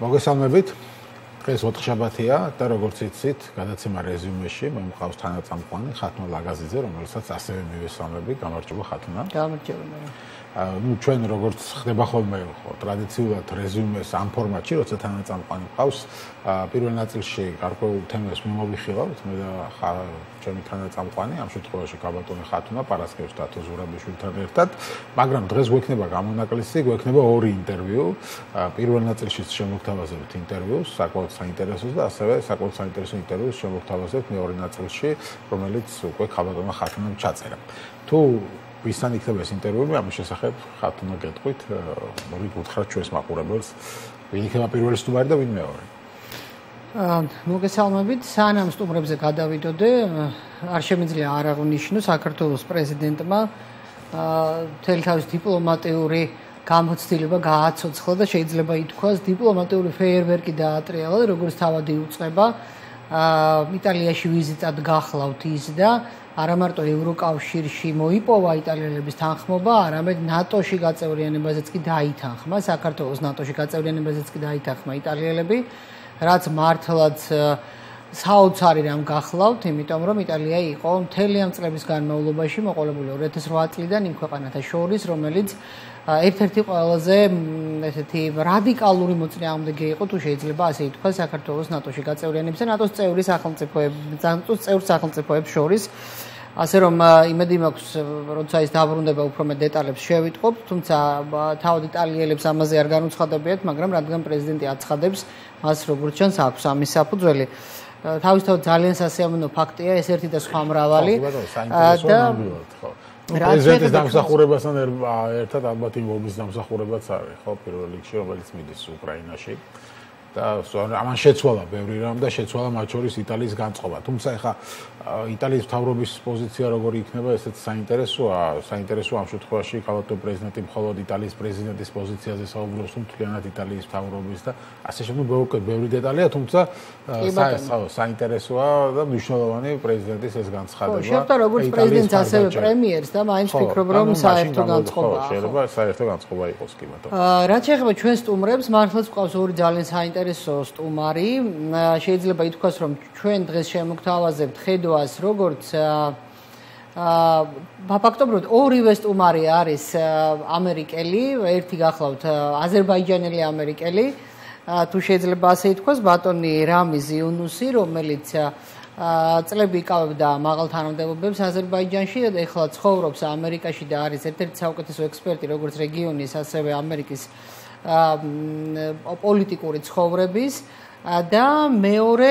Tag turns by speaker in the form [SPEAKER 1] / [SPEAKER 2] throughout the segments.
[SPEAKER 1] მოგესალმებით. დღეს ოთხშაბათია და როგორც იცით, გადაცემა რეზიუმეში მე მყავს თანაწამყვანი ხათმა ლაგაზიძე, რომელსაც ასევე მივესალმები. გამარჯობა ხათმა.
[SPEAKER 2] გამარჯობა.
[SPEAKER 1] Ну ჩვენ როგორც ხდება ხოლმე ხო ტრადიციულად რეზიუმეს ამ ფორმატში როცა თანაწამყვანი ყავს პირველ ნაწილში გარკვეულ თემებს მიმოვიხილავთ მე და ჩემი თანაწამყვანი ამ შემთხვევაში კაბატონი ხათუნა პარასკევს და თოზურაბიშვილთან ერთად მაგრამ დღეს გვექნება გამონაკლისი გვექნება ორი ინტერვიუ. პირველ ნაწილში შემოგთავაზებთ ინტერვიუს საკმაოდ საინტერესოს და ასევე საკმაოდ საინტერესო ინტერვიუს შემოგთავაზებთ მეორე ნაწილში რომელიც უკვე კაბატონმა ხათუნამ ჩაწერა. თუ ვისთან იქნება ეს ინტერვიუ, ამის შესახებ ხათუნა გეტყვით, მოდი გითხრათ ჩვენს მაყურებელს, ვინ იქნება პირველი სტუმარი და ვინ მეორე.
[SPEAKER 2] აა, მოგესალმებით, სანამ სტუმრებზე გადავიდოდე, არ შემიძლია არ აღნიშნო საქართველოს პრეზიდენტმა აა, თელი თავის დიპლომატიური გამოცდილება გააცოცხლა და შეიძლება ითქვას, დიპლომატიური ფეიერვერკი დაატრიალა, როგორც თავადი უწება. აა, იტალიაში ვიზიტად გახლავთ ის და არა მარტო ევროკავშირში მოიპოვა იტალიელების თანხმობა, არამედ ნატოში გაწევრიანებაზეც კი დაითანხმა, საქართველოს ნატოში გაწევრიანებაზეც კი დაითანხმა იტალიელები, რაც მართლაც საოცარი რამ გახლავთ, იმიტომ რომ იტალია იყო მთელი ამ წლების განმავლობაში მოყოლებული 2008 წლიდან იმ ქვეყანათა შორის, რომელიც ერთ-ერთი ყველაზე ესეთი რადიკალური მოწინააღმდეგე იყო, თუ შეიძლება ასე ითქვას, საქართველოს ნატოში გაწევრიანებისა, ნატოს წევრი სახელმწიფოების, ნატოს წევრ სახელმწიფოებს შორის. ასე რომ იმედი მაქვს, როცა ის დაბრუნდება უფრო მე დეტალებს შევიტყობ, თუმცა თავად იტალიელებს ამაზე არ განუცხადებიათ, მაგრამ რადგან პრეზიდენტი აცხადებს, მას როგორც ჩანს აქვს ამის საფუძველი. თავისთავად ძალიან სასიამოვნო ფაქტია ეს ერთი და სხვა მრავალი.
[SPEAKER 1] და პრეზიდენტის დამსახურებასთან ერთად ალბათ იმ ომის დამსახურებაც არის, ხო, პირველ რიგში, რომელიც მიდის უკრაინაში. და ამან შეცვალა ბევრი რამ და შეცვალა მათ შორის იტალიის განწყობა. თუმცა ეხა იტალიის მთავრობის პოზიცია როგორი იქნება, ესეც საინტერესოა. საინტერესოა ამ შემთხვევაში კალატო პრეზიდენტი მხოლოდ იტალიის პრეზიდენტის პოზიციაზე საუბრობს, მთლიანად იტალიის მთავრობის და ასე შემდეგ ბევრი დეტალია, თუმცა საინტერესოა და მნიშვნელოვანი პრეზიდენტის ეს განცხადება.
[SPEAKER 2] შეხვდა როგორც პრეზიდენტს, ასევე პრემიერს და მაინც ფიქრობ, რომ საერთო განწყობაა.
[SPEAKER 1] შეიძლება საერთო განწყობა იყოს კი ბატონო.
[SPEAKER 2] რაც შეეხება ჩვენ სტუმრებს, მართლაც ყავს ორი ძალიან საინტერესო საინტერესო სტუმარი. შეიძლება ითქვას, რომ ჩვენ დღეს შემოგთავაზებთ ხედვას, როგორც აა ფაქტობრივად ორივე სტუმარი არის ამერიკელი, ერთი გახლავთ აზერბაიჯანელი ამერიკელი. თუ შეიძლება ასე ითქვას, ბატონი რამი ზიუნუსი, რომელიც აა წლები იკავებდა მაღალ თანამდებობებს აზერბაიჯანში და ეხლა ცხოვრობს ამერიკაში და არის ერთ-ერთი საუკეთესო ექსპერტი როგორც რეგიონის, ასევე ამერიკის პოლიტიკური ცხოვრების და მეორე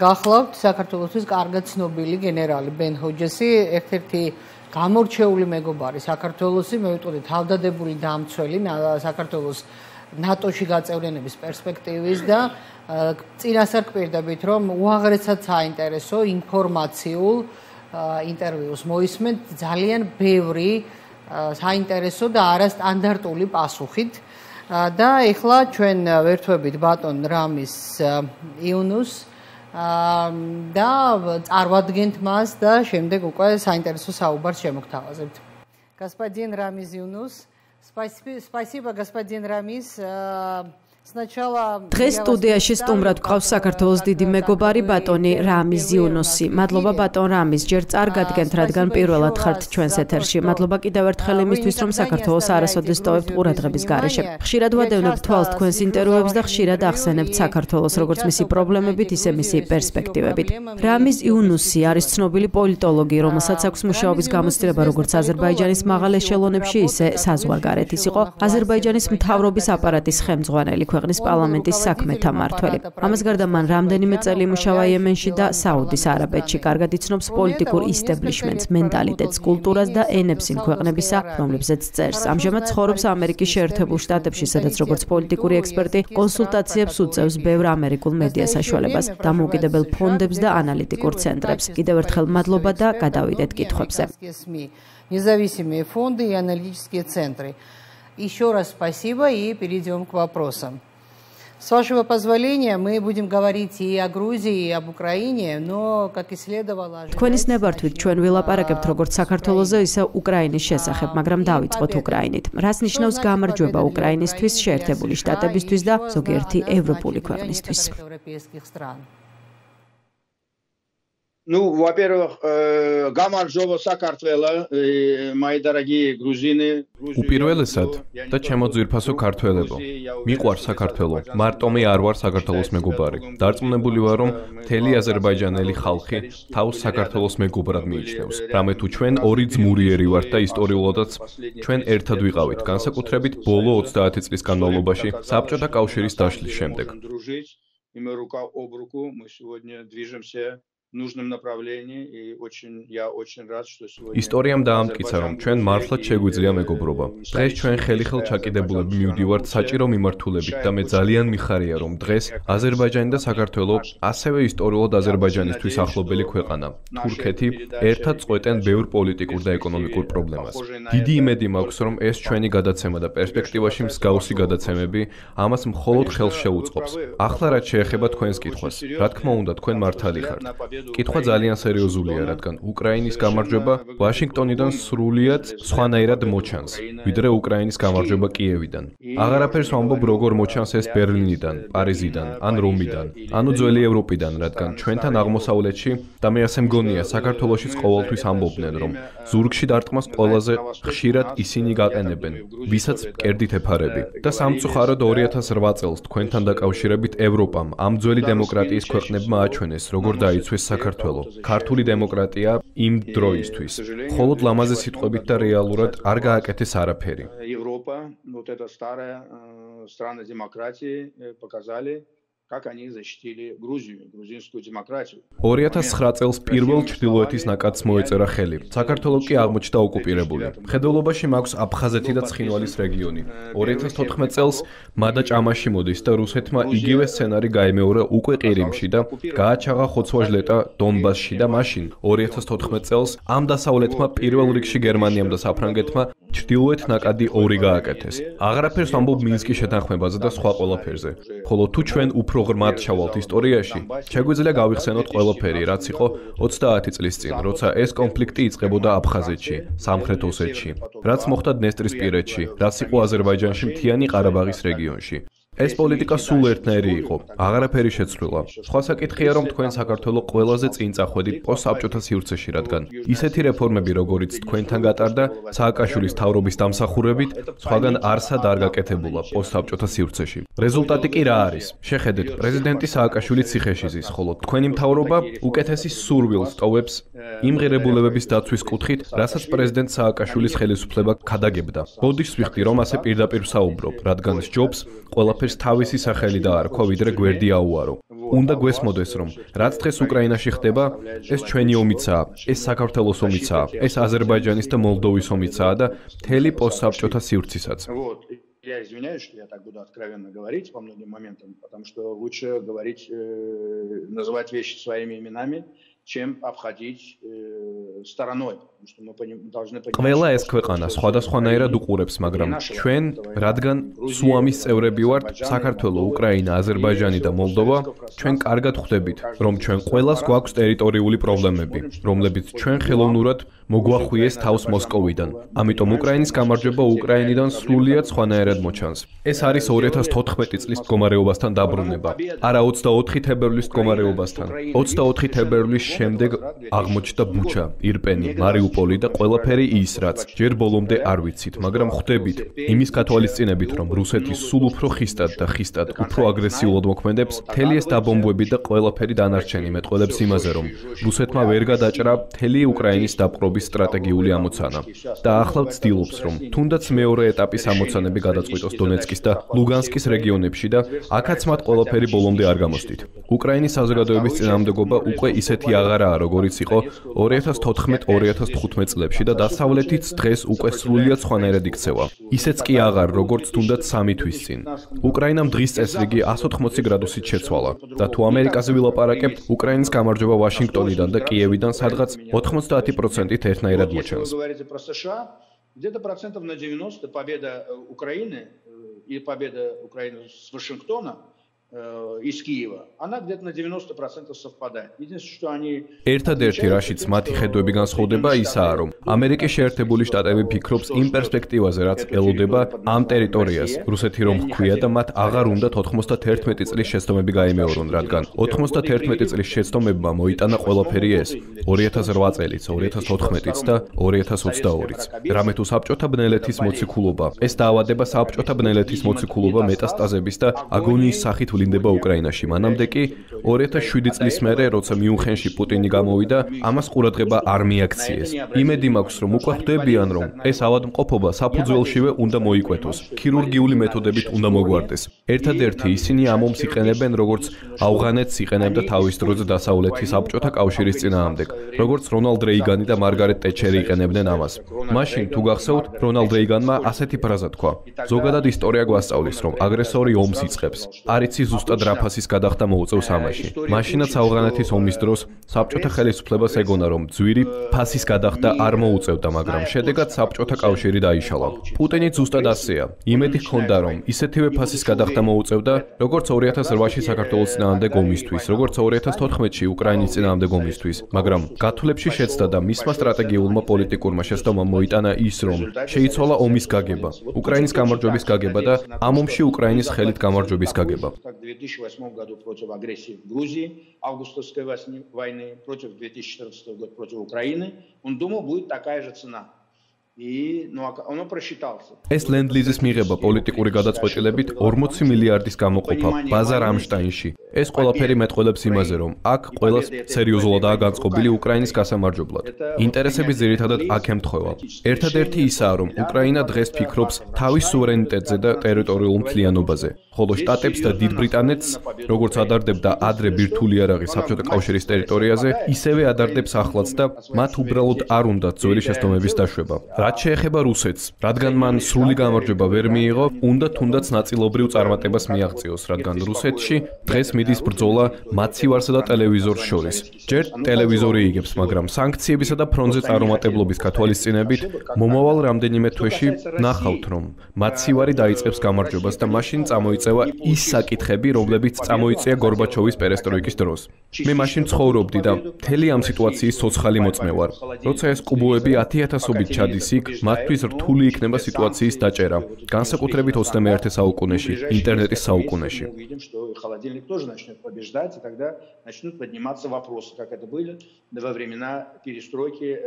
[SPEAKER 2] გახლავთ საქართველოსთვის კარგად ცნობილი გენერალი ბენ ჰოჯესი, ერთ-ერთი გამორჩეული მეგობარი საქართველოსი, მე ვიტყოდი თავდადებული დამცველი საქართველოს ნატოში გაწევრიანების პერსპექტივის და წინასწარ კვირდებით, რომ უაღრესად საინტერესო ინფორმაციულ ინტერვიუს მოისმენთ ძალიან ბევრი საინტერესო და არასტანდარტული პასუხით. და ეხლა ჩვენ ვერთვებით ბატონ რამის იუნუს და წარვადგენთ მას და შემდეგ უკვე საინტერესო საუბარს შემოგთავაზებთ. господин рамиз юнус спасибо господин рамиз
[SPEAKER 3] დღეს სტუდიაში სტუმრად გვყავს საქართველოს დიდი მეგობარი ბატონი რამი ზიუნოსი. მადლობა ბატონ რამის, ჯერ წარგადგენთ, რადგან პირველად ხართ ჩვენს ეთერში. მადლობა კიდევ ერთხელ იმისთვის, რომ საქართველოს არასოდეს ტოვებთ ყურადღების გარეშე. ხშირად ვადევნებ თვალს თქვენს ინტერვიუებს და ხშირად ახსენებთ საქართველოს როგორც მისი პრობლემებით, ისე მისი პერსპექტივებით. რამის იუნუსი არის ცნობილი პოლიტოლოგი, რომელსაც აქვს მუშაობის გამოცდილება როგორც აზერბაიჯანის მაღალ ეშელონებში, ისე საზღვარგარეთის იყო აზერბაიჯანის მთავრობის აპარატის ხელმძღვანელი. ქვეყნის პარლამენტის საქმეთა მართველი. ამას გარდა მან რამდენიმე წელი იმუშავა იემენში და საუდის არაბეთში. კარგად იცნობს პოლიტიკურ ისტაბლიშმენტს, მენტალიტეტს, კულტურას და ენებს იმ ქვეყნებისა, რომლებზეც წერს. ამჟამად ცხოვრობს ამერიკის შეერთებულ შტატებში, სადაც როგორც პოლიტიკური ექსპერტი კონსულტაციებს უწევს ბევრ ამერიკულ მედია საშუალებას, დამოუკიდებელ ფონდებს და ანალიტიკურ ცენტრებს. კიდევ ერთხელ მადლობა და გადავიდეთ კითხვებზე.
[SPEAKER 2] независимые фонды и аналитические центры. Еще раз спасибо и перейдем к вопросам. С вашего позволения мы будем говорить и о Грузии, и об Украине, но как и следовало
[SPEAKER 3] თქვენის ნებართვით ჩვენ ვილაპარაკებთ როგორც საქართველოსზე, ისე უკრაინის შესახებ, მაგრამ დავიწყოთ უკრაინით. რას ნიშნავს გამარჯვება უკრაინისთვის, შეერთებული შტატებისთვის და ზოგიერთი ევროპული ქვეყნისთვის?
[SPEAKER 4] Ну, во-первых, э, გამარჯობა საქართველო, мои дорогие грузины.
[SPEAKER 5] უპირველესად და ჩემო ძვირფასო ქართველებო, მიყვარ საქართველო. მარტომი არ ვარ საქართველოს მეგობარი. დარწმუნებული ვარ, რომ მთელი აზერბაიჯანელი ხალხი თავს საქართველოს მეგობრად მიიჩნევს. რამე თუ ჩვენ ორი ძმურიერი ვართ და ისტორიულადაც ჩვენ ერთად ვიყავით, განსაკუთრებით ბოლო 30 წლის განმავლობაში საბჭოთა კავშირის დაშლის შემდეგ.
[SPEAKER 4] И мы рука об руку мы сегодня движемся нужном направлении и очень я очень рад что сегодня
[SPEAKER 5] ისტორიამ დაამტკიცა რომ ჩვენ მართლაც შეგვიძლია მეგობრობა. დღეს ჩვენ ხელიხელ ჩაკიდებულები მივდივართ საჭირო მიმართულებით და მე ძალიან მიხარია რომ დღეს აზერბაიჯანი და საქართველო ასევე ისტორიულად აზერბაიჯანისთვის ახლობელი ქვეყანა. თურქეთი ერთად წყვეტენ ბევრ პოლიტიკურ და ეკონომიკურ პრობლემას. დიდი იმედი მაქვს რომ ეს ჩვენი გადაცემა და პერსპექტივაში მსგავსი გადაცემები ამას მხოლოდ ხელს შეუწყობს. ახლა რაც შეეხება თქვენს კითხვას, რა თქმა უნდა თქვენ მართალი ხართ. კითხვა ძალიან სერიოზულია, რადგან უკრაინის გამარჯვება ვაშინგტონიდან სრულიად სხვანაირად მოჩანს, ვიდრე უკრაინის გამარჯვება კიევიდან. აღარაფერს ვამბობ როგორ მოჩანს ეს ბერლინიდან, პარიზიდან, ან რომიდან, ანუ ძველი ევროპიდან, რადგან ჩვენთან აღმოსავლეთში და მე ასე მგონია, საქართველოსიც ყოველთვის ამბობდნენ, რომ ზურგში დარტყმას ყველაზე ხშირად ისინი გაყენებენ, ვისაც კერდით ეფარები. და სამწუხაროდ 2008 წელს თქვენთან დაკავშირებით ევროპამ ამ ძველი დემოკრატიის ქვეყნებმა აჩვენეს, როგორ დაიცვეს საქართველო. ქართული დემოკრატია იმ დროისთვის. მხოლოდ ლამაზი სიტყვებით და რეალურად არ გააკეთეს არაფერი.
[SPEAKER 4] ევროპა, вот эта старая страна демократии показали как они защитили Грузию, грузинскую демократию.
[SPEAKER 5] 2009 წელს პირველ ჩრდილოეთის ნაკადს მოეწერა ხელი. საქართველოს კი აღმოჩნდა ოკუპირებული. ხედულობაში მაქვს აფხაზეთი და ცხინვალის რეგიონი. 2014 წელს მადა ჭამაში მოდის და რუსეთმა იგივე სცენარი გაემეორა უკვე ყირიმში და გააჩაღა ხოცვაჟლეტა დონბასში და მაშინ 2014 წელს ამ დასავლეთმა პირველ რიგში გერმანიამ და საფრანგეთმა ჩრდილოეთ ნაკადი ორი გააკეთეს. აღარაფერს ამბობ მინსკის შეთანხმებაზე და სხვა ყველაფერზე. ხოლო თუ ჩვენ უფრო ღრმად ჩავალთ ისტორიაში, შეგვიძლია გავიხსენოთ ყველაფერი, რაც იყო 30 წლის წინ, როცა ეს კონფლიქტი იწყებოდა აფხაზეთში, სამხრეთ ოსეთში, რაც მოხდა დნესტრისპირეთში, რაც იყო აზერბაიჯანში მთიანი ყარაბაღის რეგიონში. ეს პოლიტიკა სულ ერთნაირი იყო. აღარაფერი შეცვლილა. სხვა საკითხია, რომ თქვენ საქართველოს ყველაზე წინ წახვედით პოსტსაბჭოთა სივრცეში, რადგან ისეთი რეფორმები, როგორიც თქვენთან გატარდა სააკაშვილის თავრობის დამსახურებით, სხვაგან არსად არ გაკეთებულა პოსტსაბჭოთა სივრცეში. რეზულტატი კი რა არის? შეხედეთ, პრეზიდენტი სააკაშვილი ციხეში ზის, ხოლო თქვენი მთავრობა უკეთესი სურვილს ტოვებს იმ ღირებულებების დაცვის კუთხით, რასაც პრეზიდენტ სააკაშვილის ხელისუფლება ქადაგებდა. ბოდიშ ვიხდი, რომ ასე პირდაპირ საუბრობ, რადგან ჯობს ყველა ვინმეს თავისი სახელი დაარქვა, ვიდრე გვერდი აუარო. უნდა გვესმოდეს, რომ რაც დღეს უკრაინაში ხდება, ეს ჩვენი ომიცაა, ეს საქართველოს ომიცაა, ეს აზერბაიჯანის და მოლდოვის ომიცაა და მთელი პოსტსაბჭოთა სივრცისაც.
[SPEAKER 4] Я извиняюсь, что я так буду откровенно говорить по многим моментам, потому что лучше говорить, э, называть вещи своими именами. чем обходить э, стороной.
[SPEAKER 5] ყველა ეს ქვეყანა სხვადასხვანაირად უყურებს, მაგრამ ჩვენ, რადგან სუამის წევრები ვართ, საქართველოს, უკრაინა, აზერბაიჯანი და მოლდოვა, ჩვენ კარგად ხვდებით, რომ ჩვენ ყველას გვაქვს ტერიტორიული პრობლემები, რომლებიც ჩვენ ხელოვნურად მოგვახვიეს თავს მოსკოვიდან. ამიტომ უკრაინის გამარჯვება უკრაინიდან სრულიად სხვანაირად მოჩანს. ეს არის 2014 წლის მდგომარეობასთან დაბრუნება, არა 24 თებერვლის მდგომარეობასთან. 24 თებერვლის შემდეგ აღმოჩნდა ბუჩა, ირპენი, მარიუ მარიუპოლი და ყველაფერი ის, რაც ჯერ ბოლომდე არ ვიცით, მაგრამ ხვდებით იმის კათოლიცინებით, რომ რუსეთი სულ უფრო ხისტად და ხისტად უფრო აგრესიულად მოქმედებს, თელი ეს დაბომბვები და ყველაფერი დანარჩენი მეტყველებს იმაზე, რომ რუსეთმა ვერ გადაჭრა თელი უკრაინის დაპყრობის სტრატეგიული ამოცანა. და ახლა ვცდილობს, რომ თუნდაც მეორე ეტაპის ამოცანები გადაწყვიტოს დონეცკის და ლუგანსკის რეგიონებში და აქაც მათ ყველაფერი ბოლომდე არ გამოსდით. უკრაინის საზოგადოების წინააღმდეგობა უკვე ისეთი აღარაა, როგორიც იყო 2014-2015 15 წლებში და დასავლეთიც დღეს უკვე სრულიად სხვანაირად იქცევა. ისეც კი აღარ, როგორც თუნდაც 3 თვის წინ. უკრაინამ დღის წესრიგი 180 გრადუსით შეცვალა და თუ ამერიკაზე ვილაპარაკებთ, უკრაინის გამარჯვება ვაშინგტონიდან და კიევიდან სადღაც 90%-ით Military Aid вот, Если вы говорите про США,
[SPEAKER 4] где-то процентов на 90 победа э, Украины э, и победа Украины с Вашингтона – из Киева, она где-то на 90% совпадает. Единственное, что они
[SPEAKER 5] ერთადერთი რაშიც მათი ხედვები განსხვავდება ისაა, რომ ამერიკის შეერთებული შტატები ფიქრობს იმ პერსპექტივაზე, რაც ელოდება ამ ტერიტორიას. რუსეთი რომ ხქვია და მათ აღარ უნდათ 91 წლის შეცდომები გაიმეორონ, რადგან 91 წლის შეცდომებმა მოიტანა ყველაფერი ეს 2008 წელიც, 2014-იც და 2022-იც. რამე თუ საბჭოთა ბნელეთის მოციქულობა, ეს დაავადება საბჭოთა ბნელეთის მოციქულობა მეტასტაზების და აგონიის სახით ვლინდება უკრაინაში. მანამდე კი 2007 წლის მერე, როცა მიუნხენში პუტინი გამოვიდა, ამას ყურადღება არ მიაქციეს. იმედი მაქვს, რომ უკვე ხვდებიან, რომ ეს ავადმყოფობა საფუძველშივე უნდა მოიკვეთოს, ქირურგიული მეთოდებით უნდა მოგვარდეს. ერთადერთი ისინი ამომს იყენებენ, როგორც ავღანეთს იყენებდა თავის დროზე დასავლეთის საბჭოთა კავშირის წინააღმდეგ, როგორც რონალდ რეიგანი და მარგარეტ ტეჩერი იყენებდნენ ამას. მაშინ თუ გახსოვთ, რონალდ რეიგანმა ასეთი ფრაზა თქვა: ზოგადად ისტორია გვასწავლის, რომ აგრესორი ომს იწყებს. არიცი ზუსტად რა ფასის გადახდა მოუწევს ამაში. მაშინაც ავღანეთის ომის დროს საბჭოთა ხელისუფლებას ეგონა, რომ ძვირი ფასის გადახდა არ მოუწევდა, მაგრამ შედეგად საბჭოთა კავშირი დაიშალა. პუტინი ზუსტად ასეა. იმედი ჰქონდა, რომ ისეთივე ფასის გადახდა მოუწევდა, როგორც 2008-ში საქართველოს წინააღმდეგ ომისთვის, როგორც 2014-ში უკრაინის წინააღმდეგ ომისთვის, მაგრამ გათვლებში შეცდა და მისმა სტრატეგიულმა პოლიტიკურმა შეცდომამ მოიტანა ის, რომ შეიცვალა ომის გაგება, უკრაინის გამარჯვების გაგება და ამ ომში უკრაინის ხელით გამარჯვების
[SPEAKER 4] გაგება. 2008 году против агрессии в Грузии августовской войны, против 2014 года против Украины, он думал, будет такая же цена. и ну оно просчитался.
[SPEAKER 5] ეს ლენდლიზის მიღება პოლიტიკური გადაწყვეტილებით 40 მილიარდის გამოყოფა ბაზა რამშტაინში. ეს ყველაფერი მეტყველებს იმაზე, რომ აქ ყველას სერიოზულადაა განწყობილი უკრაინის გასამარჯვებლად. ინტერესები ძირითადად აქ ემთხვევა. ერთადერთი ისაა, რომ უკრაინა დღეს ფიქრობს თავის სუვერენიტეტზე და ტერიტორიულ მთლიანობაზე, ხოლო შტატებს და დიდ ბრიტანეთს, როგორც ადარდებდა ადრე ბირთული არაღი საბჭოთა კავშირის ტერიტორიაზე, ისევე ადარდებს ახლაც და მათ უბრალოდ არ უნდათ ძველი შეცდომების დაშვება. რაც შეეხება რუსეთს, რადგან მან სრული გამარჯვება ვერ მიიღო, უნდა თუნდაც ნაწილობრივ წარმატებას მიაღწიოს, რადგან რუსეთში დღეს მიდის ბრძოლა მაცივარსა და ტელევიზორს შორის. ჯერ ტელევიზორი იგებს, მაგრამ სანქციებისა და ფრონზე წარუმატებლობის კათოლიცინებით მომავალ რამდენიმე თვეში ნახავთ, რომ მაცივარი დაიწყებს გამარჯვებას და მაშინ წამოიწევა ის საკითხები, რომლებიც წამოიწია გორბაჩოვის პერესტროიკის დროს. მე მაშინ ცხოვრობდი და მთელი ამ სიტუაციის ცოცხალი მოწმე ვარ. როცა ეს კუბოები 10000ობით ჩადის იქ მათთვის რთული იქნება სიტუაციის დაჭერა განსაკუთრებით 21 საუკუნეში ინტერნეტის საუკუნეში
[SPEAKER 4] холодильник тоже начнет побеждать и тогда начнут подниматься вопросы как это были во времена перестройки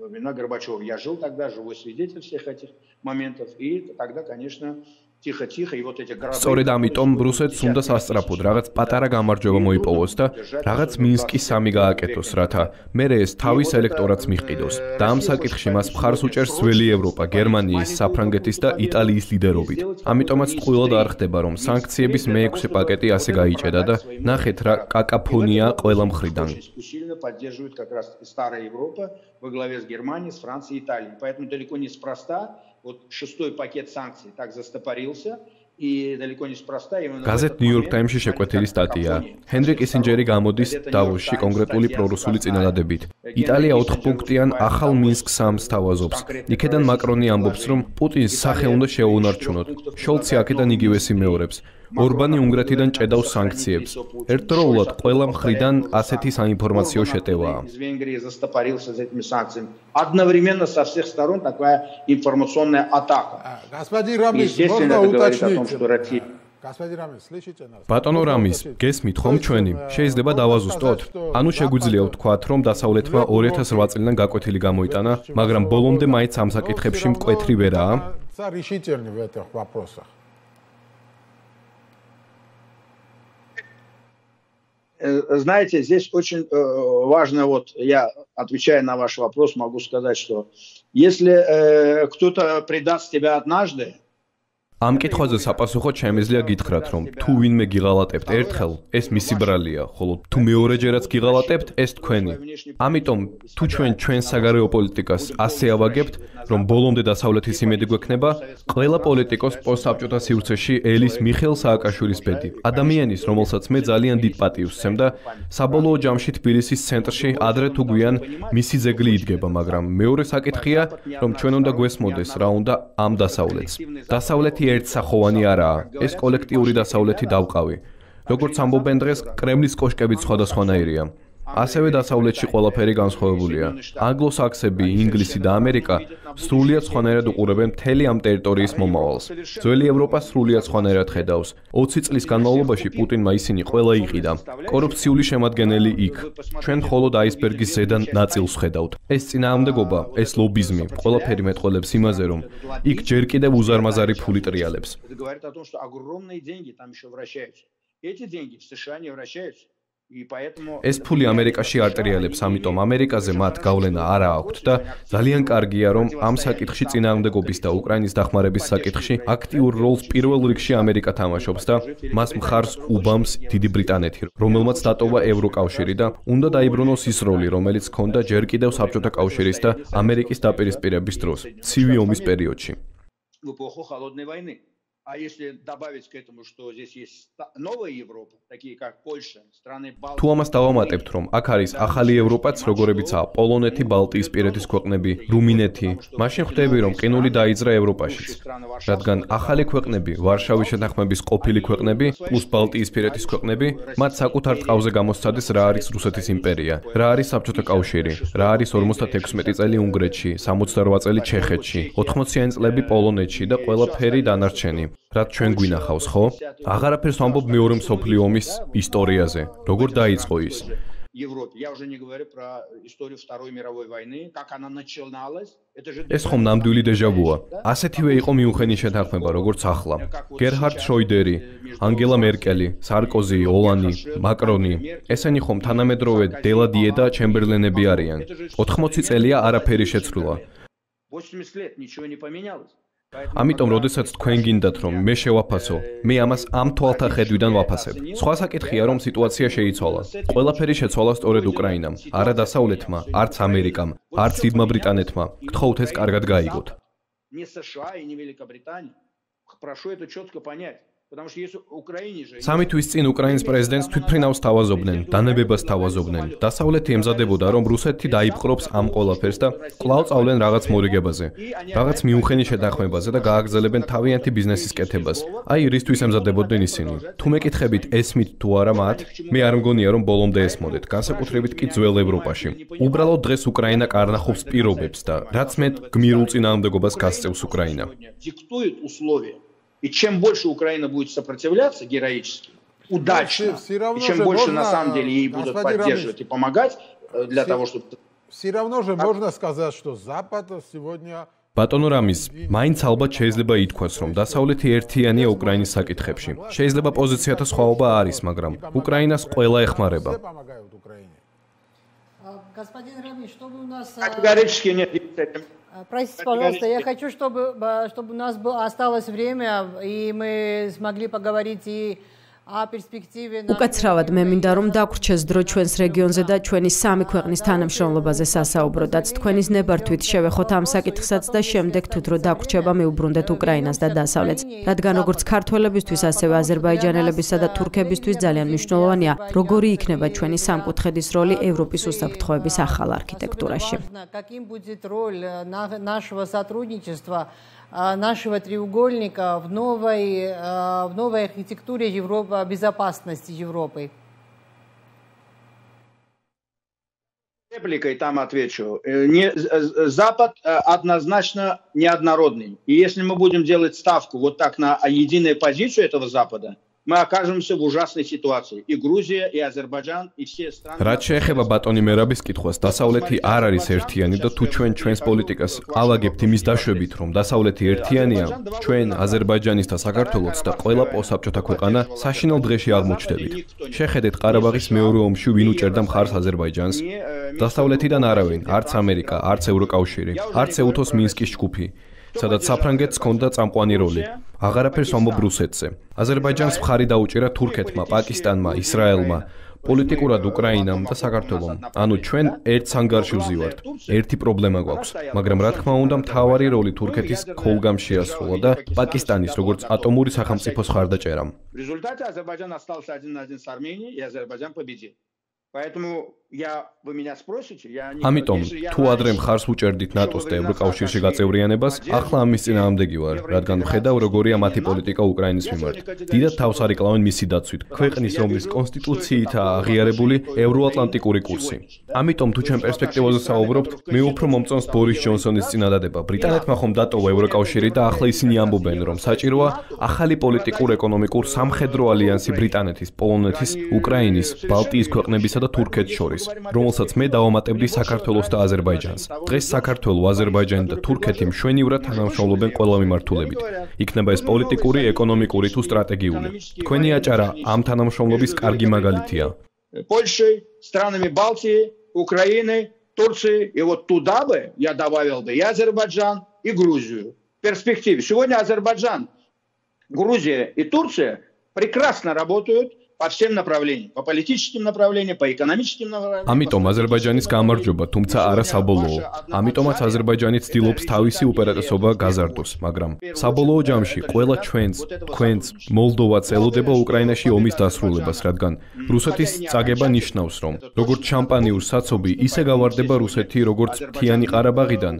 [SPEAKER 4] во времена Горбачева я жил тогда живой свидетель всех этих моментов и тогда конечно тихо тихо и вот эти города
[SPEAKER 5] სწორედ ამიტომ ბრუსეთს უნდა სასწრაფოდ რაღაც პატარა გამარჯვება მოიპოვოს და რაღაც მინსკის სამი გააკეთოს რათა მერე ეს თავის ელექტორატს მიჰყიდოს და ამ საკითხში მას მხარს უჭერს ძველი ევროპა გერმანიის საფრანგეთის და იტალიის ლიდერობით ამიტომაც ტყუილად არ ხდება რომ სანქციების მეექვსე პაკეტი ასე გაიჭედა და ნახეთ რა კაკაფონია ყველა მხრიდან
[SPEAKER 4] поддерживает как раз старая Европа во главе с Германией, с Францией и Италией. Поэтому далеко не спроста вот шестой пакет санкций так застопорился.
[SPEAKER 5] გაზეთ ნიუ-იორკ ტაიმსში შეკვეთილი სტატია. ჰენრი კისინჯერი გამოდის დავოსში კონკრეტული პრორუსული წინადადებით. იტალია 4 პუნქტიან ახალ მინსკს ამსთავაზობს. იქედან მაკრონი ამბობს, რომ პუტინს სახე უნდა შეუუნარჩუნოთ. შოლცი აქედან იგივე სიმეორებს. ორბანი უნგრეთიდან ჭედავს სანქციებს. ერთდროულად ყველა მხრიდან ასეთი საინფორმაციო შეტევაა.
[SPEAKER 4] одновременно со всех сторон такая информационная атака.
[SPEAKER 1] господин рамис, можно уточнить?
[SPEAKER 5] ბატონო რამის, გესმით ხომ ჩვენი? შეიძლება დავაზუსტოთ? ანუ შეგვიძლია ვთქვათ, რომ დასავლეთმა 2008 წლიდან გაკვეთილი გამოიტანა, მაგრამ ბოლომდე მაინც ამ საკითხებში მკვეთრი ვერაა?
[SPEAKER 4] Знаете, здесь очень э, важно, вот я, отвечая на ваш вопрос, могу сказать, что если э, кто-то предаст тебя однажды,
[SPEAKER 5] ამ კითხვაზე საპასუხოდ შემიძლია გითხრათ, რომ თუ ვინმე გიღალატებთ ერთხელ, ეს მისი ბრალია, ხოლო თუ მეორეჯერაც გიღალატებთ, ეს თქვენი. ამიტომ თუ ჩვენ ჩვენ საგარეო პოლიტიკას ასე ავაგებთ, რომ ბოლომდე დასავლეთის იმედი გვექნება, ყველა პოლიტიკოს პოსტსაბჭოთა სივრცეში ელის მიხელ სააკაშვილის ბედი. ადამიანის, რომელსაც მე ძალიან დიდ პატივს ვცემ და საბოლოო ჯამში თბილისის ცენტრში ადრე თუ გვიან მისი ძეგლი იდგება, მაგრამ მეორე საკითხია, რომ ჩვენ უნდა გვესმოდეს რა უნდა ამ დასავლეთს. დასავლეთი ერთსახოვანი არაა, ეს კოლექტიური დასავლეთი დავყავი. როგორც ამბობენ დღეს, კრემლის კოშკებიც სხვადასხვანაირია. ასევე დასავლეთში ყველაფერი განსხვავებულია. ანგლოსაქსები, ინგლისი და ამერიკა სრულიად სხვანაირად უყურებენ მთელი ამ ტერიტორიის მომავალს. ძველი ევროპა სრულიად სხვანაირად ხედავს. 20 წლის განმავლობაში პუტინმა ისინი ყველა იყიდა. კორუფციული შემადგენელი იქ. ჩვენ მხოლოდ აისბერგის ზედა ნაწილს ხედავთ. ეს წინააღმდეგობა, ეს ლობიზმი, ყველაფერი მეტყველებს იმაზე, რომ იქ ჯერ კიდევ უზარმაზარი ფული ტრიალებს.
[SPEAKER 4] Эти деньги в США не вращаются.
[SPEAKER 5] ეს ფული ამერიკაში არ ტრიალებს, ამიტომ ამერიკაზე მათ გავლენა არ აქვს და ძალიან კარგია, რომ ამ საკითხში წინააღმდეგობის და უკრაინის დახმარების საკითხში აქტიურ როლს პირველ რიგში ამერიკა თამაშობს და მას მხარს უბამს დიდი ბრიტანეთი, რომელმაც დატოვა ევროკავშირი და უნდა დაიბრუნოს ის როლი, რომელიც ჰქონდა ჯერ კიდევ საბჭოთა კავშირის და ამერიკის დაპირისპირების დროს, ცივი ომის პერიოდში.
[SPEAKER 4] в эпоху холодной войны А
[SPEAKER 5] თუ ამას დავამატებთ, რომ აქ არის ახალი ევროპაც, როგორებიცაა პოლონეთი, ბალტიისპირეთის ქვეყნები, რუმინეთი, მაშინ ხვდები, რომ ყინული დაიძრა ევროპაშიც. რადგან ახალი ქვეყნები, ვარშავის შეთანხმების ყოფილი ქვეყნები, პლუს ბალტიისპირეთის ქვეყნები, მათ საკუთარ ტყავზე გამოსცადეს რა არის რუსეთის იმპერია, რა არის საბჭოთა კავშირი, რა არის 56 წელი უნგრეთში, 68 წელი ჩეხეთში, 80-იანი წლები პოლონეთში და ყველაფერი დანარჩენი. რაც ჩვენ გვინახავს, ხო? აღარაფერს ვამბობ მეორე მსოფლიო ომის ისტორიაზე. როგორ დაიწყო ის?
[SPEAKER 4] Европе. Я уже не говорю про историю Второй мировой войны, как она начиналась.
[SPEAKER 5] Это же ეს ხომ ნამდვილი დეჟავუა. ასეთივე იყო მიუნხენის შეთანხმება, როგორც ახლა. გერჰარდ შოიდერი, ანგელა მერკელი, სარკოზი, ოლანი, მაკრონი, ესენი ხომ თანამედროვე დელადიე და ჩემბერლენები არიან. 80 წელია არაფერი შეცვლა.
[SPEAKER 4] 80 лет ничего не поменялось.
[SPEAKER 5] ამიტომ, როდესაც თქვენ გინდათ, რომ მე შევაფასო, მე ამას ამ თვალთა ხედვიდან ვაფასებ. სხვა საკითხია, რომ სიტუაცია შეიცვალა. ყველაფერი შეცვალა სწორედ უკრაინამ, არა დასავლეთმა, არც ამერიკამ, არც დიდმა ბრიტანეთმა. გთხოვთ ეს კარგად გაიგოთ.
[SPEAKER 4] не США и не Великобритания. Прошу это четко понять.
[SPEAKER 5] სამი თვის წინ უკრაინის პრეზიდენტს თვითფრინავს თავაზობდნენ, დანებებას თავაზობდნენ. დასავლეთი ემზადებოდა, რომ რუსეთი დაიპყრობს ამ ყველაფერს და კვლავ წავლენ რაღაც მორიგებაზე, რაღაც მიუნხენის შეთანხმებაზე და გააგრძელებენ თავიანთი ბიზნესის კეთებას. აი, რისთვის ემზადებოდნენ ისინი? თუ მეკითხებით, ესმით თუ არა მათ, მე არ მგონია, რომ ბოლომდე ესმოდეთ, განსაკუთრებით კი ძველ ევროპაში. უბრალოდ დღეს უკრაინა კარნახობს პირობებს და რაც მე გმირულ წინააღმდეგობას გასწევს უკრაინა.
[SPEAKER 4] диктует условия И чем больше Украина будет сопротивляться героически, удачно, и чем больше можно, на самом деле ей будут поддерживать Рамис, и помогать э, для все, того, чтобы...
[SPEAKER 1] Все равно же а... можно сказать, что Запад сегодня...
[SPEAKER 5] ბატონო რამის, მაინც ალბათ შეიძლება ითქვას, რომ დასავლეთი ერთიანია უკრაინის საკითხებში. შეიძლება პოზიციათა სხვაობა არის, მაგრამ უკრაინას ყველა ეხმარება.
[SPEAKER 2] господин Рамис, чтобы у нас
[SPEAKER 4] Категорически нет.
[SPEAKER 2] Простите, пожалуйста, я хочу, чтобы, чтобы у нас осталось время, и мы смогли поговорить и
[SPEAKER 3] უკაცრავად მე მინდა რომ დაგვრჩეს დრო ჩვენს რეგიონზე და ჩვენი სამი ქვეყნის თანამშრომლობაზე სასაუბროდაც თქვენის ნებართვით შევეხოთ ამ საკითხსაც და შემდეგ თუ დრო დაგვრჩება მეუბრუნდეთ უკრაინას და დასავლეთს რადგან როგორც ქართველებისთვის ასევე აზერბაიჯანელებისა და თურქებისთვის ძალიან მნიშვნელოვანია როგორი იქნება ჩვენი სამკუთხედის როლი ევროპის უსაფრთხოების ახალ არქიტექტურაში
[SPEAKER 2] нашего треугольника в новой, в новой архитектуре Европы, безопасности Европы.
[SPEAKER 4] Репликой там отвечу. Не, Запад однозначно неоднородный. И если мы будем делать ставку вот так на единую позицию этого Запада, мы окажемся в ужасной ситуации. И Грузия, и Азербайджан, и все страны.
[SPEAKER 5] რაც შეეხება ბატონი მერაბის კითხვას, დასავლეთი არ არის ერთიანი და თუ ჩვენ ჩვენს პოლიტიკას ალაგებთ იმის დაშვებით, რომ დასავლეთი ერთიანია, ჩვენ აზერბაიჯანის და საქართველოს და ყველა პოსაბჭოთა ქვეყანა საშინელ დღეში აღმოჩნდებით. შეხედეთ ყარაბაღის მეორე ომში ვინ უჭერდა მხარს აზერბაიჯანს? დასავლეთიდან არავინ, არც ამერიკა, არც ევროკავშირი, არც ეუთოს მინსკის ჯგუფი. სადაც საფრანგეთს ჰქონდა წამყვანი როლი. აღარაფერს ამბობ რუსეთზე. აზერბაიჯანს მხარი დაუჭირა თურქეთმა, პაკისტანმა, ისრაელმა, პოლიტიკურად უკრაინამ და საქართველომ. ანუ ჩვენ ერთ სანგარში ვზივართ. ერთი პრობლემა გვაქვს, მაგრამ რა თქმა უნდა, მთავარი როლი თურქეთის ქოლგამ შეასრულა და პაკისტანის როგორც ატომური სახელმწიფოს ხარდაჭერამ.
[SPEAKER 4] В результате Азербайджан остался один на один с Арменией, и Азербайджан победил. Поэтому
[SPEAKER 5] ამიტომ თუ ადრე მხარს უჭერდით ნატოს და ევროკავშირში გაწევრიანებას, ახლა ამის წინააღმდეგი ვარ, რადგან ვხედავ როგორია მათი პოლიტიკა უკრაინის მიმართ. დიდად თავს არიკლავენ მისი დაცვით, ქვეყნის რომლის კონსტიტუციითაა აღიარებული ევროატლანტიკური კურსი. ამიტომ თუ ჩვენ პერსპექტივაზე საუბრობთ, მე უფრო მომწონს ბორის ჯონსონის წინადადება. ბრიტანეთმა ხომ დატოვა ევროკავშირი და ახლა ისინი ამბობენ, რომ საჭიროა ახალი პოლიტიკურ-ეკონომიკურ სამხედრო ალიანსი ბრიტანეთის, პოლონეთის, უკრაინის, ბალტიის ქვეყნებისა და თურქეთის შორის, რომელსაც მე დავამატებდი საქართველოს და აზერბაიჯანს. დღეს საქართველოს, აზერბაიჯანი და თურქეთი მშვენივრად თანამშრომლობენ ყველა მიმართულებით. იქნება ეს პოლიტიკური, ეკონომიკური თუ სტრატეგიული. თქვენი აჭარა ამ თანამშრომლობის კარგი მაგალითია.
[SPEAKER 4] Польшей, странами Балтии, Украиной, Турцией, и вот туда бы я добавил бы и Азербайджан, и Грузию. В перспективе. Сегодня Азербайджан, Грузия и Турция прекрасно работают по всем направлениям, по политическим направлениям, по экономическим направлениям.
[SPEAKER 5] ამიტომ აზერბაიჯანის გამარჯობა, თუმცა არა საბოლოო. ამიტომაც აზერბაიჯანი ცდილობს თავისი უპირატესობა გაზარდოს, მაგრამ საბოლოო ჯამში ყველა ჩვენს, თქვენს, მოლდოვაც ელოდება უკრაინაში ომის დასრულებას, რადგან რუსეთის წაგება ნიშნავს, რომ როგორც შამპანიურ საცობი, ისე გავარდება რუსეთი როგორც მთიანი ყარაბაღიდან,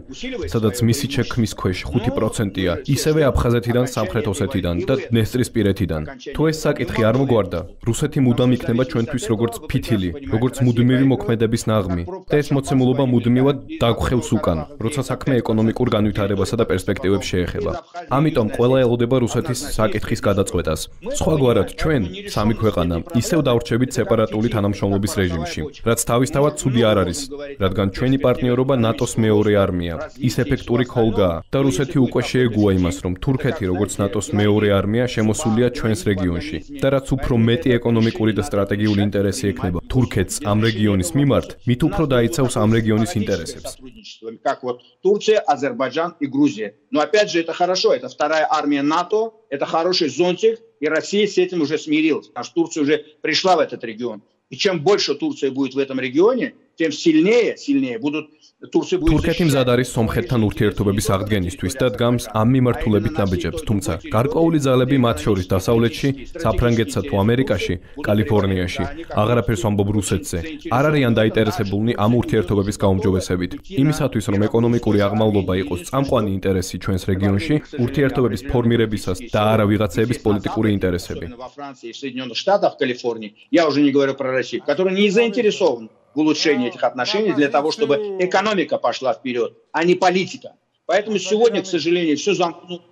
[SPEAKER 5] სადაც მისი ჩექმის ქვეშ 5%-ია, ისევე აფხაზეთიდან, სამხრეთ ოსეთიდან და დნესტრისპირეთიდან. თუ ეს საკითხი არ მოგვარდა, რუსეთი მუდამ იქნება ჩვენთვის როგორც ფითილი, როგორც მუდმივი მოქმედების ნაღმი. და ეს მოცემულობა მუდმივად დაგხვევს უკან, როცა საქმე ეკონომიკურ განვითარებასა და პერსპექტივებს შეეხება. ამიტომ ყველა ელოდება რუსეთის საკითხის გადაწყვეტას. სხვაგვარად, ჩვენ, სამი ქვეყანა, ისევ დავრჩებით სეპარატული თანამშრომლობის რეჟიმში, რაც თავისთავად ცუდი არ არის, რადგან ჩვენი პარტნიორობა ნატოს მეორე არმია, ის ეფექტური ხოლგაა და რუსეთი უკვე შეეგუა იმას, რომ თურქეთი როგორც ნატოს მეორე არმია შემოსულია ჩვენს რეგიონში და რაც უფრო მეტი ეკონომიკური და სტრატეგიული ინტერესი ექნება თურქეთს ამ რეგიონის მიმართ, მით უფრო დაიცავს ამ რეგიონის ინტერესებს.
[SPEAKER 4] Как вот Турция, Азербайджан и Грузия. Но опять же это хорошо, это вторая армия НАТО, это хороший зонтик, и Россия с этим уже смирилась, потому что Турция уже пришла в этот регион. И чем больше Турция будет в этом регионе, тем сильнее, сильнее будут
[SPEAKER 5] თურქეთი მზად არის სომხეთთან ურთიერთობების აღდგენისთვის და დგამს ამ მიმართულებით ნაბიჯებს, თუმცა გარკვეული ძალები მათ შორის დასავლეთში, საფრანგეთსა თუ ამერიკაში, კალიფორნიაში, აღარაფერს ამბობ რუსეთზე, არ არიან დაინტერესებულნი ამ ურთიერთობების გაუმჯობესებით. იმისათვის, რომ ეკონომიკური აღმავლობა იყოს წამყვანი ინტერესი ჩვენს რეგიონში, ურთიერთობების ფორმირებისას და არა ვიღაცების პოლიტიკური ინტერესები.
[SPEAKER 4] Я уже не говорю про Россию, которые не заинтересованы в улучшении этих отношений для того, чтобы экономика пошла вперед, а не политика. Поэтому сегодня, к сожалению, все замкнуто.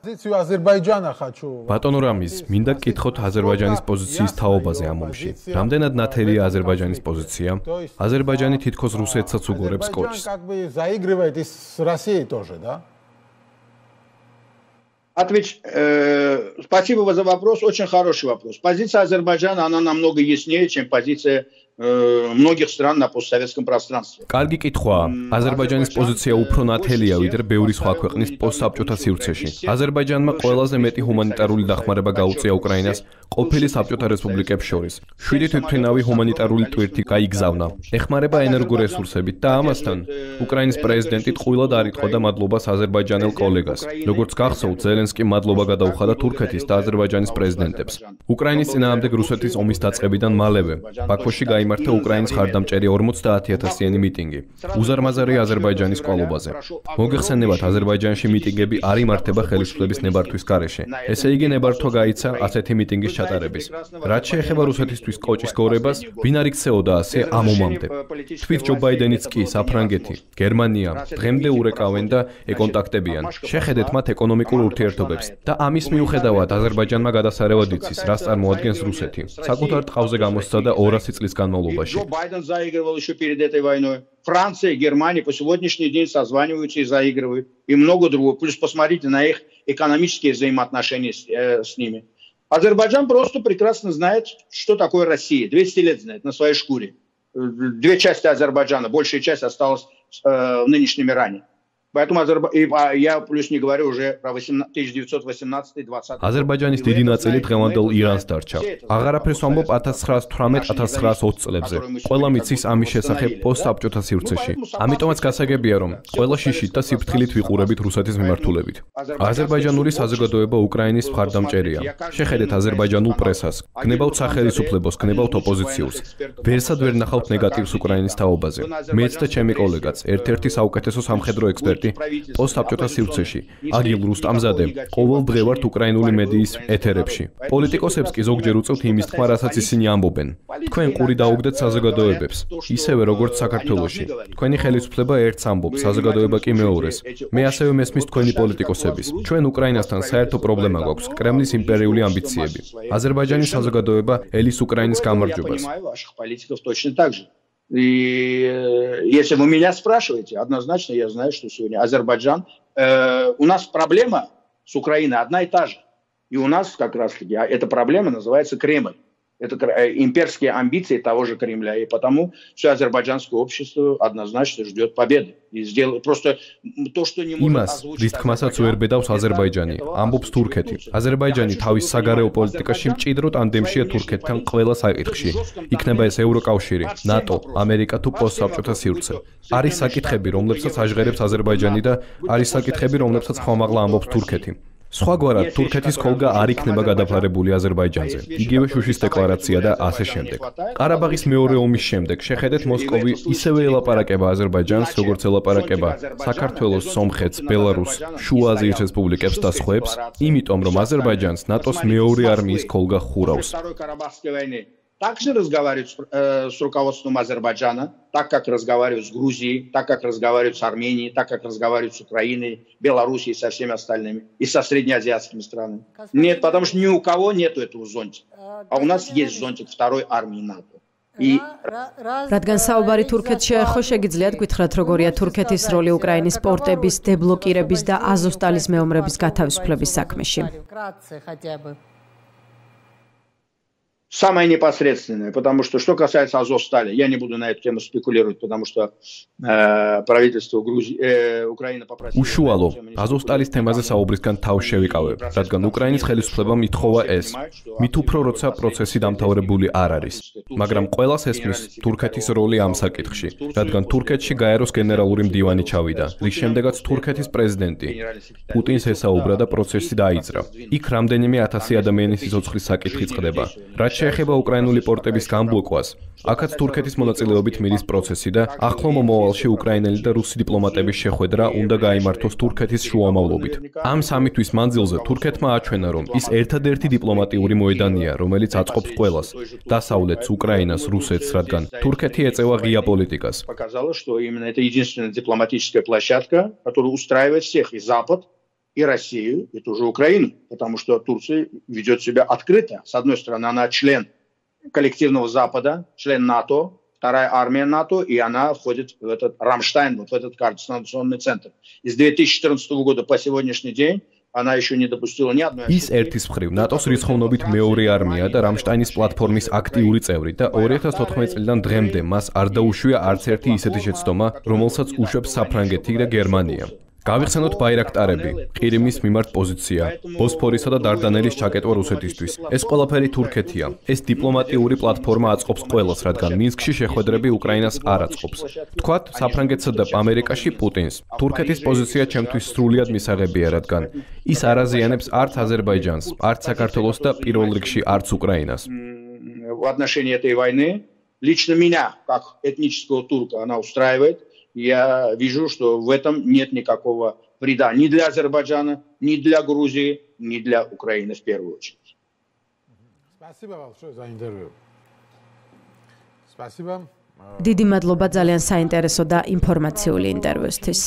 [SPEAKER 1] პოზიციო აზერბაიჯანა ხაჩუ
[SPEAKER 5] ბატონო რამის მინდა გკითხოთ აზერბაიჯანის პოზიციის თაობაზე ამ ომში რამდენად ნათელია აზერბაიჯანის პოზიცია აზერბაიჯანი თითქოს რუსეთსაც უგორებს კოჩს
[SPEAKER 1] как бы заигрывает и с россией тоже да
[SPEAKER 4] Отвеч... Э, спасибо за вопрос, очень хороший вопрос. Позиция Азербайджана, она намного яснее, чем позиция многих стран на постсоветском пространстве.
[SPEAKER 5] კარგი კითხვაა. აზერბაიჯანის პოზიცია უფრო ნათელია ვიდრე ბევრი სხვა ქვეყნის პოსტსაბჭოთა სივრცეში. აზერბაიჯანმა ყველაზე მეტი ჰუმანიტარული დახმარება გაუწია უკრაინას ყოფილი საბჭოთა რესპუბლიკებს შორის. შვიდი თვითმფრინავი ჰუმანიტარული ტვირთი გაიგზავნა. ეხმარება ენერგორესურსებით და ამასთან უკრაინის პრეზიდენტი ტყუილად არიტყვა და მადლობას აზერბაიჯანელ კოლეგას. როგორც გახსოვთ, ზელენსკი მადლობა გადაუხადა თურქეთის და აზერბაიჯანის პრეზიდენტებს. უკრაინის წინააღმდეგ რუსეთის ომის დაწყებიდან მალევე ბაქოში გაი გაიმართა უკრაინის ხარდამჭერი 50000-იანი მიტინგი უზარმაზარი აზერბაიჯანის ყოლობაზე. მოგეხსენებათ, აზერბაიჯანში მიტინგები არ იმართება ხელისუფლების ნებართვის გარეშე. ესე იგი, ნებართვა გაიცა ასეთი მიტინგის ჩატარების. რაც შეეხება რუსეთისთვის კოჭის გორებას, ვინ არ იქცეოდა ასე ამ ომამდე. თვით ჯო ბაიდენიც კი საფრანგეთი, გერმანია დღემდე ურეკავენ და ეკონტაქტებიან. შეხედეთ მათ ეკონომიკურ ურთიერთობებს და ამის მიუხედავად აზერბაიჯანმა გადასარევად იცის, რას წარმოადგენს რუსეთი. საკუთარ ტყავზე გამოსცა და 200 წლის განმავლობაში упомянул и
[SPEAKER 4] Джо Байден заигрывал еще перед этой войной. Франция, Германия по сегодняшний день созваниваются и заигрывают. И много другого. Плюс посмотрите на их экономические взаимоотношения с, э, с ними. Азербайджан просто прекрасно знает, что такое Россия. 200 лет знает на своей шкуре. Э, две части Азербайджана, большая часть осталась э, в нынешнем Иране. Поэтому я плюс не говорю уже про 1918-20.
[SPEAKER 5] აზერბაიჯანის დიდი ნაწილი დღევანდელ ირანს დარჩა. აღარაფერს ვამბობ 1918-1920 წლებზე. ყველა მიცის ამის შესახებ პოსტსაბჭოთა სივრცეში. ამიტომაც გასაგებია, რომ ყველა შიშით და სიფრთხილით ვიყურებით რუსეთის მიმართულებით. აზერბაიჯანული საზოგადოება უკრაინის მხარდამჭერია. შეხედეთ აზერბაიჯანულ პრესას, გნებავთ სახელმწიფოს, გნებავთ ოპოზიციურს. ვერსად ვერ ნახავთ ნეგატივს უკრაინის თაობაზე. მეც და ჩემი კოლეგაც, ერთ-ერთი საუკეთესო სამხედრო ექსპერტი ექსპერტი პოსტაბჭოთა სივრცეში აგილ რუსტამზადე ყოველდღე ვართ უკრაინული მედიის ეთერებში. პოლიტიკოსებს კი ზოგჯერ უწევთ იმის თქმა რასაც ისინი ამბობენ. თქვენ ყური დაუგდეთ საზოგადოებებს. ისევე როგორც საქართველოში. თქვენი ხელისუფლება ერთს ამბობს საზოგადოება კი მეორეს. მე ასევე მესმის თქვენი პოლიტიკოსების. ჩვენ უკრაინასთან საერთო პრობლემა გვაქვს. კრემლის იმპერიული ამბიციები. აზერბაიჯანის საზოგადოება ელის უკრაინის გამარჯვებას
[SPEAKER 4] И э, если вы меня спрашиваете, однозначно я знаю, что сегодня Азербайджан, э, у нас проблема с Украиной одна и та же. И у нас как раз-таки а эта проблема называется Кремль. Это э, имперские амбиции того же Кремля. И потому все азербайджанское общество однозначно ждет победы. И сделает просто то, что не может
[SPEAKER 5] იმას, რის თქმასაც ვერ ბედავს აზერბაიჯანი, ამბობს თურქეთი. აზერბაიჯანი თავის საგარეო პოლიტიკაში მჭიდრო ტანდემშია თურქეთთან ყველა საკითხში. იქნება ეს ევროკავშირი, ნატო, ამერიკა თუ პოსტსაბჭოთა სივრცე. არის საკითხები, რომლებსაც აჟღერებს აზერბაიჯანი და არის საკითხები, რომლებსაც ხომაღლა ამბობს თურქეთი. სხვაგვარად თურქეთის ხოლგა არ იქნება გადაფარებული აზერბაიჯანზე. იგივე შუშის დეკლარაცია და ასე შემდეგ. ყარაბაღის მეორე ომის შემდეგ შეხედეთ მოსკოვი ისევე ელაპარაკება აზერბაიჯანს, როგორც ელაპარაკება საქართველოს, სომხეთს, ბელარუსს, შუა აზიის რესპუბლიკებს და სხვებს, იმიტომ რომ აზერბაიჯანს ნატოს მეორე არმიის ხოლგა ხურავს.
[SPEAKER 4] также разговаривают с, э, с руководством Азербайджана, так как разговаривают с Грузией, так как разговаривают с Арменией, так как разговаривают с Украиной, Белоруссией и со всеми остальными, и со среднеазиатскими странами. Нет, потому что ни у кого нету этого зонтика. А у нас есть зонтик второй армии НАТО.
[SPEAKER 3] и რადგან საუბარი თურქეთში ახო შეგიძლიათ გითხრათ როგორია თურქეთის როლი უკრაინის პორტების დებლოკირების და აზოვსტალის მეომრების გათავისუფლების საქმეში
[SPEAKER 4] самое непосредственное, потому что что касается Азовстали, я не буду на эту тему спекулировать, потому что э, правительство Грузии, э, Украина попросила...
[SPEAKER 5] უშუალო აზოვსტალის თემაზე საუბრისგან თავ შევიკავებ, რადგან უკრაინის ხელისუფლებამ ითხოვა ეს. მით უფრო როცა პროცესი დამთავრებული არ არის, მაგრამ ყოველას ესმის თურქეთის როლი ამ საკითხში, რადგან თურქეთში გაეროს გენერალური მდივანი ჩავიდა, რის შემდეგაც თურქეთის პრეზიდენტი პუტინს ესაუბრა და პროცესი დაიძრა. იქ რამდენიმე ათასი ადამიანის სიცოცხლის საკითხი წყდება. რაც შეეხება უკრაინული პორტების გამბლოკვას, აქაც თურქეთის მონაწილეობით მიდის პროცესი და ახლო მომავალში უკრაინელი და რუსი დიპლომატების შეხვედრა უნდა გაიმართოს თურქეთის შუამავლობით. ამ სამი თვის მანძილზე თურქეთმა აჩვენა, რომ ის ერთადერთი დიპლომატიური მოედანია, რომელიც აწყობს ყველას: დასავლეთს, უკრაინას, რუსეთს, რადგან თურქეთი ეწევა ღია პოლიტიკას.
[SPEAKER 4] показало, что именно это единственная дипломатическая площадка, которая устраивает всех и Запад, и Россию, и ту же Украину, потому что Турция ведет себя открыто. С одной стороны, она член коллективного Запада, член НАТО, вторая армия НАТО, и она входит в этот Рамштайн, вот в этот координационный центр. И с 2014 года по сегодняшний день она еще не допустила ни одной
[SPEAKER 5] ის ერთის მხრივ ნატოს რიცხოვნობით მეორე არმია და რამშტაინის პლატფორმის აქტიური წევრი და 2014 წლიდან დღემდე მას არ დაუშვია არც ერთი ისეთი შეცდომა, რომელსაც უშვებს საფრანგეთი და გერმანია. გავიხსენოთ ბაირაქტარები, ყირიმის მიმართ პოზიცია, ბოსფორისა და დარდანელის ჩაკეტვა რუსეთისთვის. ეს ყველაფერი თურქეთია. ეს დიპლომატიური პლატფორმა აწყობს ყველას, რადგან მინსკში შეხვედრები უკრაინას არ აწყობს. თქვათ, საფრანგეთსა და ამერიკაში პუტინს. თურქეთის პოზიცია ჩემთვის სრულიად მისაღებია, რადგან ის არ აზიანებს არც აზერბაიჯანს, არც საქართველოს და პირველ რიგში არც უკრაინას.
[SPEAKER 4] в отношении этой войны лично меня как этнического турка она устраивает я вижу, что в этом нет никакого вреда ни для Азербайджана, ни для Грузии, ни для Украины в первую очередь.
[SPEAKER 1] Спасибо большое за интервью. Спасибо.
[SPEAKER 3] დიდი მადლობა ძალიან საინტერესო და ინფორმაციული ინტერვიუსთვის.